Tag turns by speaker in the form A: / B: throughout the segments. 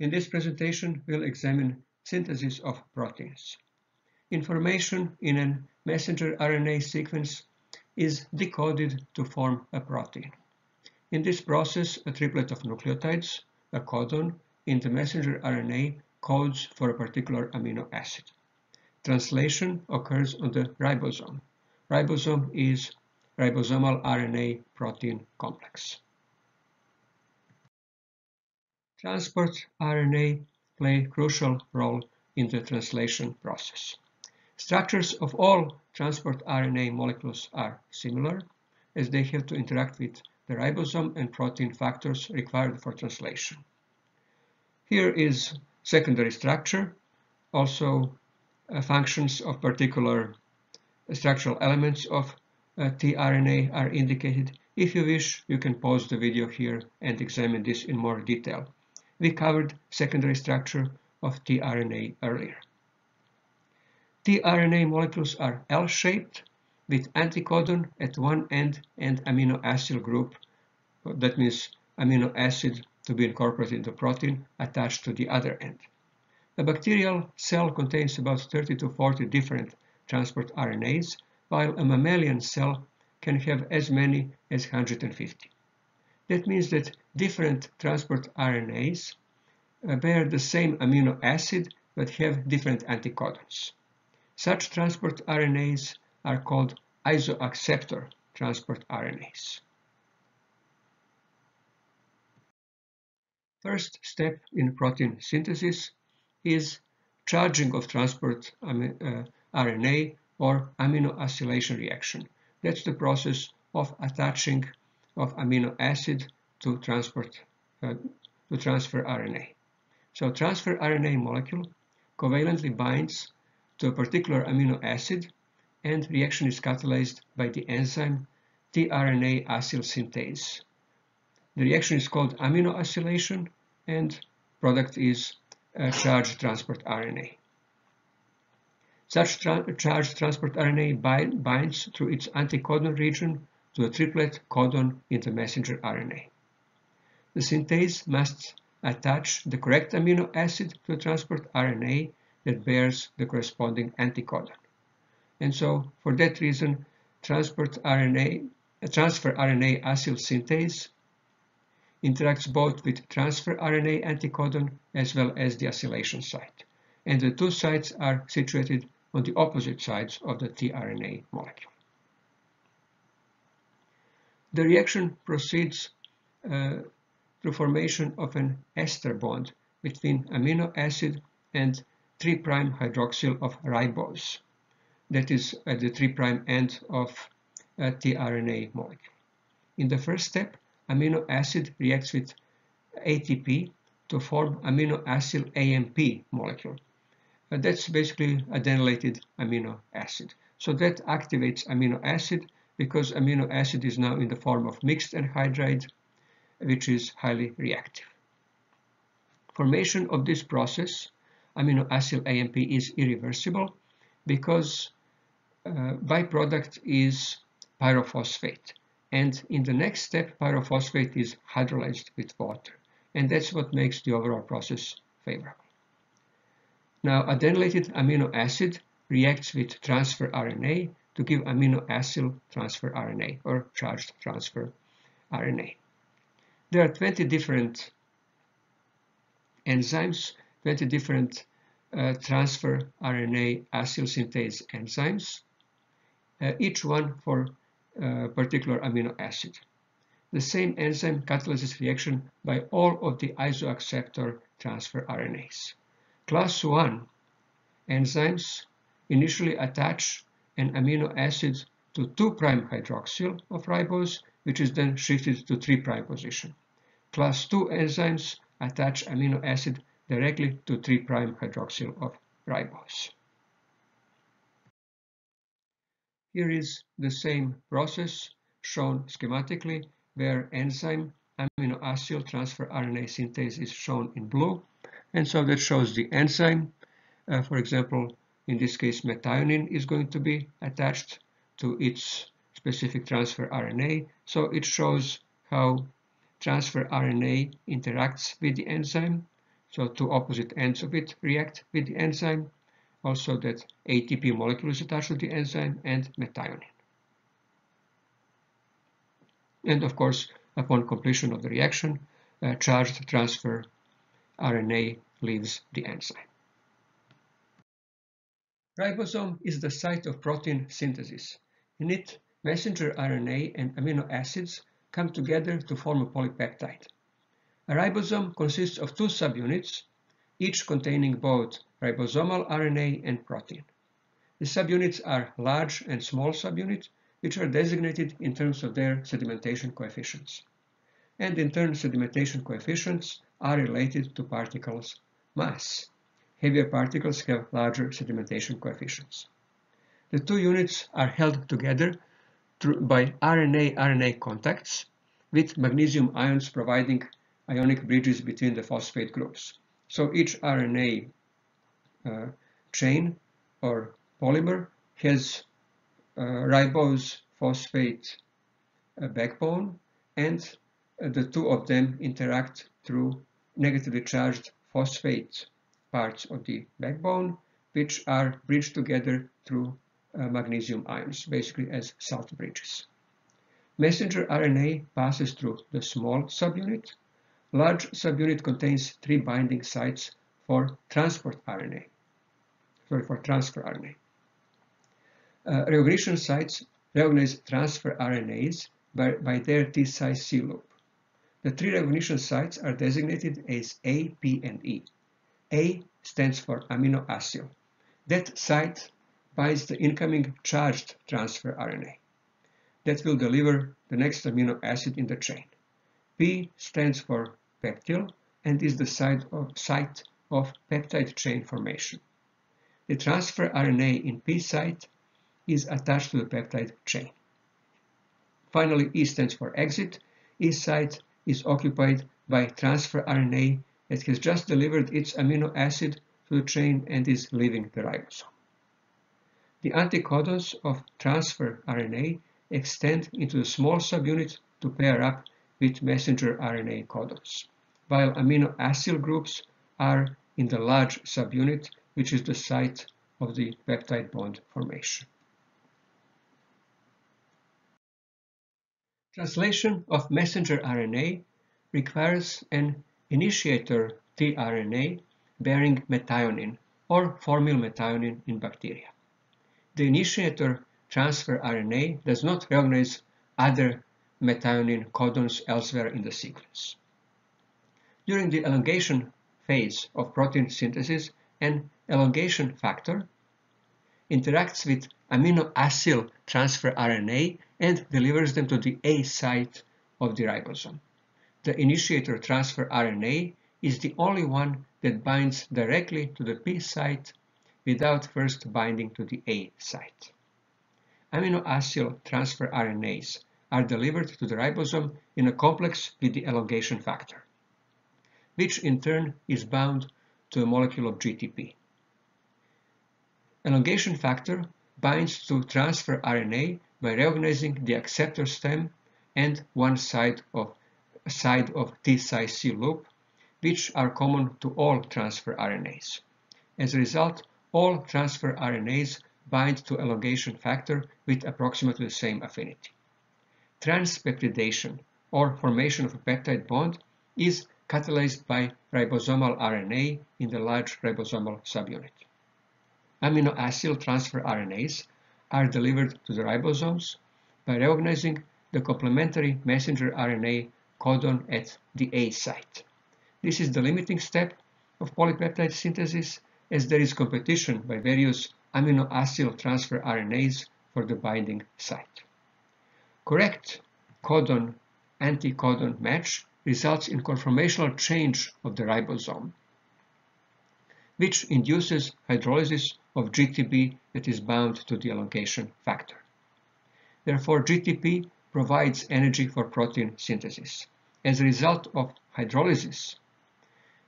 A: In this presentation, we'll examine synthesis of proteins. Information in a messenger RNA sequence is decoded to form a protein. In this process, a triplet of nucleotides, a codon, in the messenger RNA codes for a particular amino acid. Translation occurs on the ribosome. Ribosome is ribosomal RNA protein complex. Transport RNA play crucial role in the translation process. Structures of all transport RNA molecules are similar, as they have to interact with the ribosome and protein factors required for translation. Here is secondary structure, also uh, functions of particular structural elements of uh, tRNA are indicated. If you wish, you can pause the video here and examine this in more detail. We covered secondary structure of tRNA earlier tRNA molecules are L-shaped with anticodon at one end and amino acid group, that means amino acid to be incorporated into protein attached to the other end. A bacterial cell contains about 30 to 40 different transport RNAs, while a mammalian cell can have as many as 150. That means that different transport RNAs uh, bear the same amino acid but have different anticodons. Such transport RNAs are called isoacceptor transport RNAs. First step in protein synthesis is charging of transport uh, RNA or amino acylation reaction. That's the process of attaching of amino acid to transport uh, to transfer RNA. So transfer RNA molecule covalently binds to a particular amino acid and reaction is catalyzed by the enzyme tRNA acyl synthase. The reaction is called amino acylation and product is a charged transport RNA. Such tra charged transport RNA bind binds through its anticodon region to a triplet codon in the messenger RNA. The synthase must attach the correct amino acid to a transport RNA that bears the corresponding anticodon. And so, for that reason, transport RNA, uh, transfer RNA acyl synthase interacts both with transfer RNA anticodon as well as the acylation site. And the two sites are situated on the opposite sides of the tRNA molecule. The reaction proceeds uh, through formation of an ester bond between amino acid and 3' hydroxyl of ribose. That is at the 3' end of a tRNA molecule. In the first step, amino acid reacts with ATP to form amino acyl AMP molecule. Uh, that's basically adenylated amino acid. So that activates amino acid because amino acid is now in the form of mixed anhydride, which is highly reactive. Formation of this process amino acyl AMP is irreversible because uh, byproduct is pyrophosphate. And in the next step, pyrophosphate is hydrolyzed with water. And that's what makes the overall process favorable. Now, adenylated amino acid reacts with transfer RNA to give amino acyl transfer RNA or charged transfer RNA. There are 20 different enzymes 20 different uh, transfer RNA acyl synthase enzymes, uh, each one for a uh, particular amino acid. The same enzyme catalyzes reaction by all of the isoacceptor transfer RNAs. Class 1 enzymes initially attach an amino acid to 2' hydroxyl of ribose, which is then shifted to 3' position. Class 2 enzymes attach amino acid directly to 3' hydroxyl of ribose. Here is the same process shown schematically where enzyme amino acyl transfer RNA synthase is shown in blue. And so that shows the enzyme. Uh, for example, in this case, methionine is going to be attached to its specific transfer RNA. So it shows how transfer RNA interacts with the enzyme so two opposite ends of it react with the enzyme, also that ATP molecule is attached to the enzyme and methionine. And of course, upon completion of the reaction, uh, charged transfer RNA leaves the enzyme. Ribosome is the site of protein synthesis. In it, messenger RNA and amino acids come together to form a polypeptide. A ribosome consists of two subunits, each containing both ribosomal RNA and protein. The subunits are large and small subunits, which are designated in terms of their sedimentation coefficients. And in turn, sedimentation coefficients are related to particles' mass. Heavier particles have larger sedimentation coefficients. The two units are held together by RNA-RNA contacts, with magnesium ions providing ionic bridges between the phosphate groups. So each RNA uh, chain or polymer has uh, ribose phosphate uh, backbone and uh, the two of them interact through negatively charged phosphate parts of the backbone which are bridged together through uh, magnesium ions, basically as salt bridges. Messenger RNA passes through the small subunit Large subunit contains three binding sites for transport RNA, sorry, for transfer RNA. Uh, recognition sites recognize transfer RNAs by, by their T-psi-C loop. The three recognition sites are designated as A, P, and E. A stands for amino acid. That site binds the incoming charged transfer RNA that will deliver the next amino acid in the chain. P stands for peptide and is the site of, site of peptide chain formation. The transfer RNA in P site is attached to the peptide chain. Finally, E stands for exit. E site is occupied by transfer RNA that has just delivered its amino acid to the chain and is leaving the ribosome. The anticodons of transfer RNA extend into the small subunit to pair up with messenger RNA codons, while amino acyl groups are in the large subunit, which is the site of the peptide bond formation. Translation of messenger RNA requires an initiator tRNA bearing methionine or formylmethionine in bacteria. The initiator transfer RNA does not recognize other methionine codons elsewhere in the sequence. During the elongation phase of protein synthesis, an elongation factor interacts with aminoacyl transfer RNA and delivers them to the A site of the ribosome. The initiator transfer RNA is the only one that binds directly to the P site without first binding to the A site. Amino acyl transfer RNAs are delivered to the ribosome in a complex with the elongation factor, which in turn is bound to a molecule of GTP. Elongation factor binds to transfer RNA by recognizing the acceptor stem and one side of side of T-psi-C loop, which are common to all transfer RNAs. As a result, all transfer RNAs bind to elongation factor with approximately the same affinity. Transpeptidation, or formation of a peptide bond, is catalyzed by ribosomal RNA in the large ribosomal subunit. Amino acyl transfer RNAs are delivered to the ribosomes by recognizing the complementary messenger RNA codon at the A site. This is the limiting step of polypeptide synthesis as there is competition by various amino acyl transfer RNAs for the binding site. Correct codon anticodon match results in conformational change of the ribosome, which induces hydrolysis of GTP that is bound to the elongation factor. Therefore, GTP provides energy for protein synthesis. As a result of hydrolysis,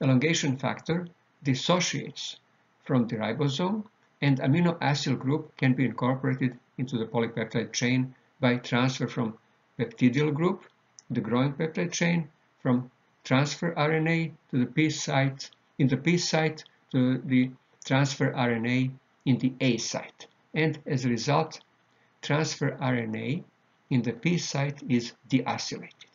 A: elongation factor dissociates from the ribosome and amino acyl group can be incorporated into the polypeptide chain by transfer from peptidyl group, the growing peptide chain, from transfer RNA to the P site in the P site to the transfer RNA in the A site. And as a result, transfer RNA in the P site is deacylated.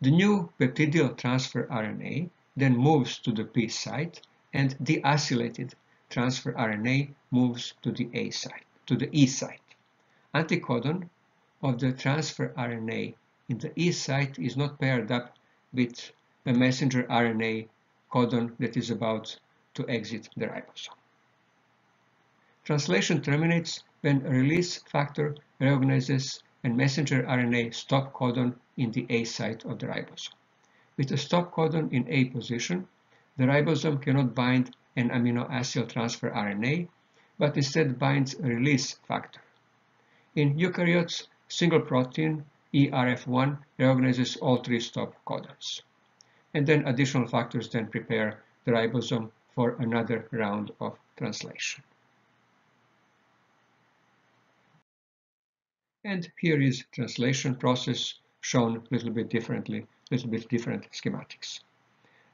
A: The new peptidyl transfer RNA then moves to the P site and deacylated transfer RNA moves to the A site, to the E site. Anticodon of the transfer RNA in the E site is not paired up with a messenger RNA codon that is about to exit the ribosome. Translation terminates when release factor recognizes a messenger RNA stop codon in the A site of the ribosome. With a stop codon in A position, the ribosome cannot bind an amino acid transfer RNA, but instead binds a release factor. In eukaryotes, single protein eRF1 recognizes all three stop codons. And then additional factors then prepare the ribosome for another round of translation. And here is translation process shown a little bit differently, a little bit different schematics.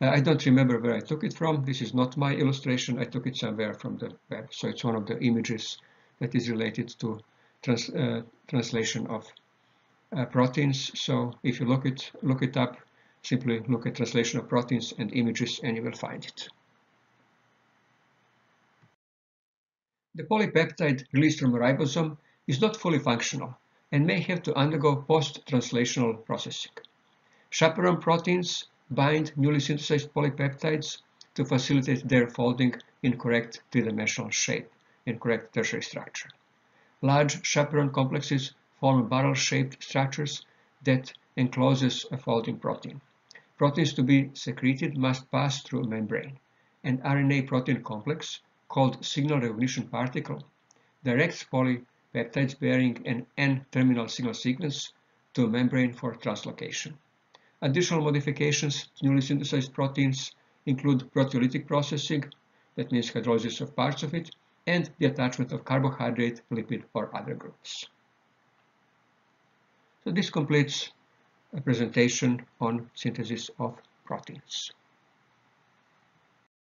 A: Uh, I don't remember where I took it from. This is not my illustration. I took it somewhere from the web. So it's one of the images that is related to trans, uh, translation of uh, proteins. So if you look it, look it up, simply look at translation of proteins and images and you will find it. The polypeptide released from a ribosome is not fully functional and may have to undergo post-translational processing. Chaperone proteins bind newly synthesized polypeptides to facilitate their folding in correct three-dimensional shape and correct tertiary structure. Large chaperone complexes form barrel-shaped structures that encloses a folding protein. Proteins to be secreted must pass through a membrane. An RNA protein complex, called signal recognition particle, directs poly peptides bearing an N-terminal signal sequence to a membrane for translocation. Additional modifications to newly synthesized proteins include proteolytic processing, that means hydrolysis of parts of it, and the attachment of carbohydrate, lipid, or other groups. So this completes a presentation on synthesis of proteins.